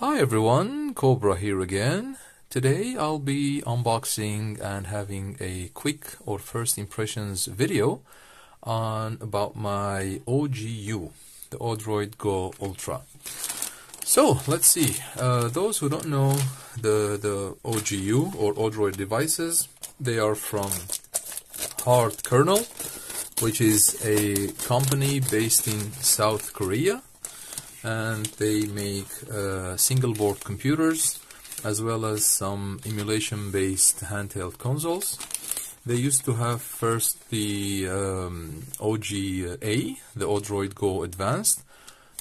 Hi everyone, Cobra here again. Today I'll be unboxing and having a quick or first impressions video on about my OGU, the Odroid Go Ultra. So let's see. Uh, those who don't know the the OGU or Odroid devices, they are from Hardkernel, which is a company based in South Korea, and they make uh, single board computers as well as some emulation based handheld consoles. They used to have first the um, OG-A, the Odroid Go Advanced,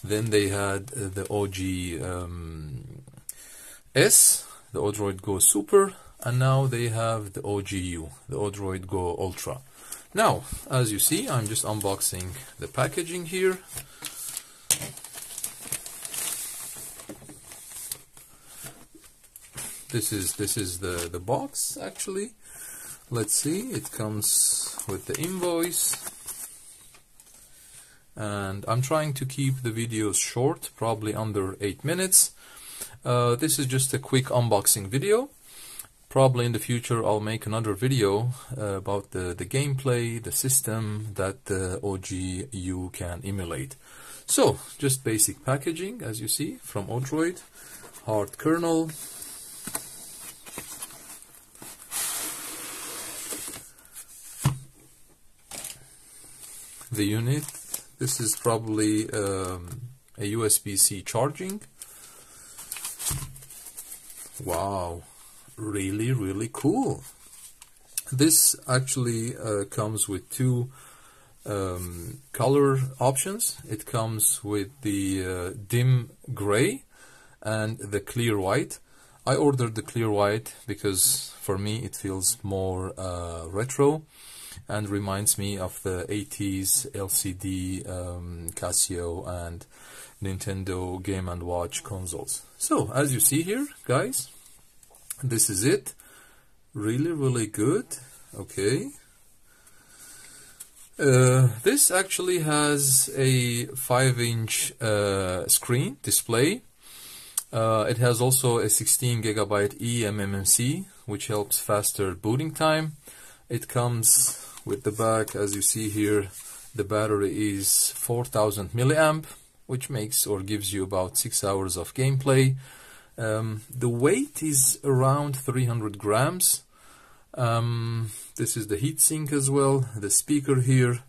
then they had uh, the OG um, S, the Odroid Go Super, and now they have the OGU, the Odroid Go Ultra. Now, as you see, I'm just unboxing the packaging here. This is this is the the box actually. Let's see, it comes with the invoice and I'm trying to keep the videos short, probably under 8 minutes. Uh, this is just a quick unboxing video. Probably in the future I'll make another video uh, about the, the gameplay, the system that the OGU can emulate. So, just basic packaging as you see from Odroid, Hardkernel, the unit this is probably um, a USB-C charging. Wow, really, really cool. This actually uh, comes with two um, color options. It comes with the uh, dim gray and the clear white. I ordered the clear white because for me it feels more uh, retro and reminds me of the 80s LCD um, Casio and Nintendo Game & Watch consoles. So, as you see here, guys, this is it. Really, really good. Okay. Uh, this actually has a 5-inch uh, screen display. Uh, it has also a 16 gigabyte eMMC, which helps faster booting time. It comes with the back as you see here the battery is 4000 milliamp which makes or gives you about six hours of gameplay. Um, the weight is around 300 grams. Um, this is the heatsink as well the speaker here.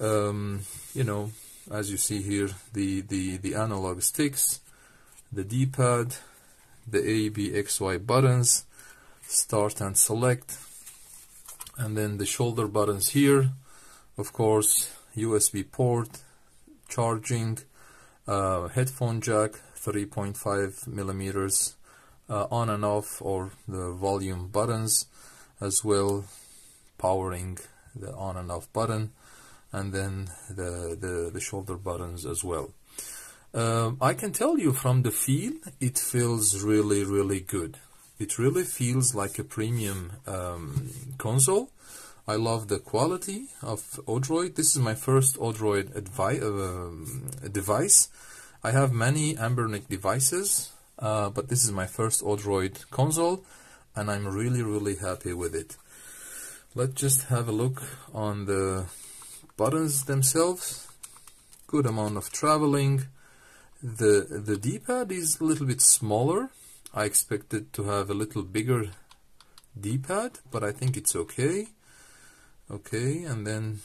Um, you know as you see here the the the analog sticks the d-pad the A, B, X, Y buttons start and select and then the shoulder buttons here of course USB port charging uh, headphone jack 3.5 millimeters uh, on and off or the volume buttons as well powering the on and off button and then the, the, the shoulder buttons as well. Um, I can tell you from the feel it feels really really good it really feels like a premium um, console. I love the quality of Odroid. This is my first Odroid uh, device. I have many Anbernic devices, uh, but this is my first Odroid console, and I'm really, really happy with it. Let's just have a look on the buttons themselves. Good amount of traveling. The the D-pad is a little bit smaller I expected to have a little bigger d-pad but I think it's okay. Okay and then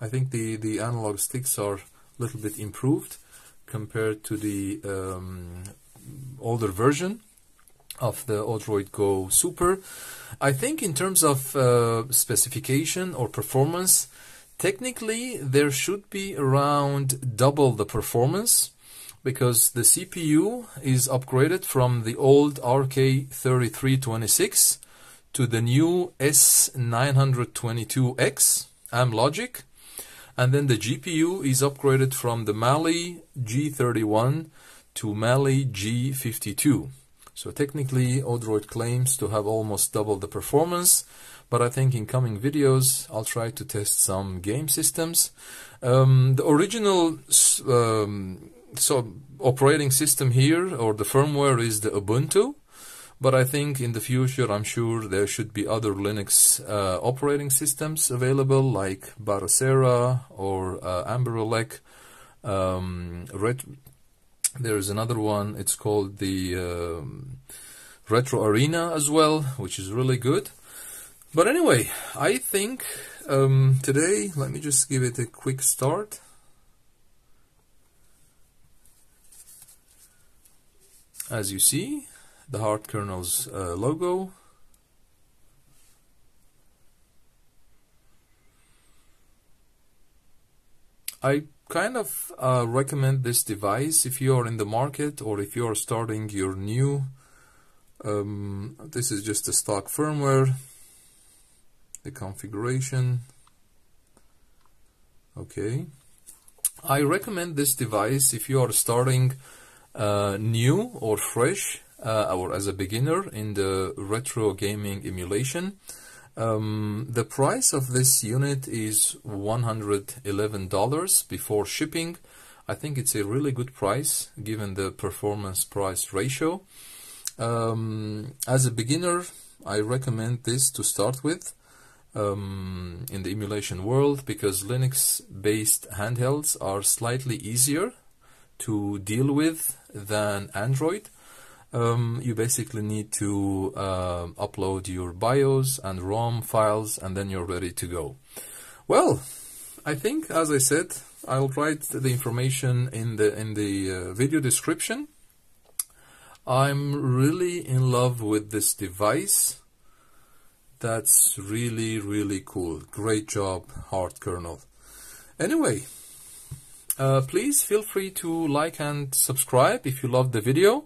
I think the the analog sticks are a little bit improved compared to the um, older version of the Odroid Go Super. I think in terms of uh, specification or performance technically there should be around double the performance because the CPU is upgraded from the old RK3326 to the new S922X Amlogic. And then the GPU is upgraded from the Mali G31 to Mali G52 so technically Odroid claims to have almost double the performance but I think in coming videos I'll try to test some game systems. Um, the original um, so operating system here or the firmware is the Ubuntu. But I think in the future I'm sure there should be other Linux uh, operating systems available like Batocera or uh, AmberELEC um, Red there's another one. It's called the um, Retro Arena as well which is really good. But anyway I think um, today let me just give it a quick start as you see the Hardkernel's uh, logo. I kind of uh, recommend this device if you are in the market or if you are starting your new um, this is just a stock firmware the configuration. Okay. I recommend this device if you are starting uh, new or fresh uh, or as a beginner in the retro gaming emulation. Um, the price of this unit is $111 before shipping. I think it's a really good price given the performance price ratio. Um, as a beginner, I recommend this to start with um, in the emulation world because Linux based handhelds are slightly easier to deal with than Android. Um, you basically need to uh, upload your BIOS and ROM files and then you're ready to go. Well, I think, as I said, I'll write the information in the in the uh, video description. I'm really in love with this device. That's really, really cool. Great job, Hardkernel. Anyway, uh, please feel free to like and subscribe if you loved the video.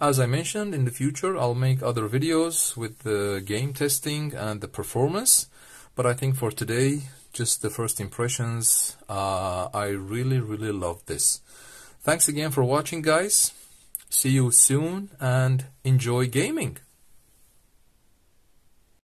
As I mentioned, in the future I'll make other videos with the game testing and the performance. But I think for today, just the first impressions, uh, I really, really love this. Thanks again for watching, guys. See you soon and enjoy gaming.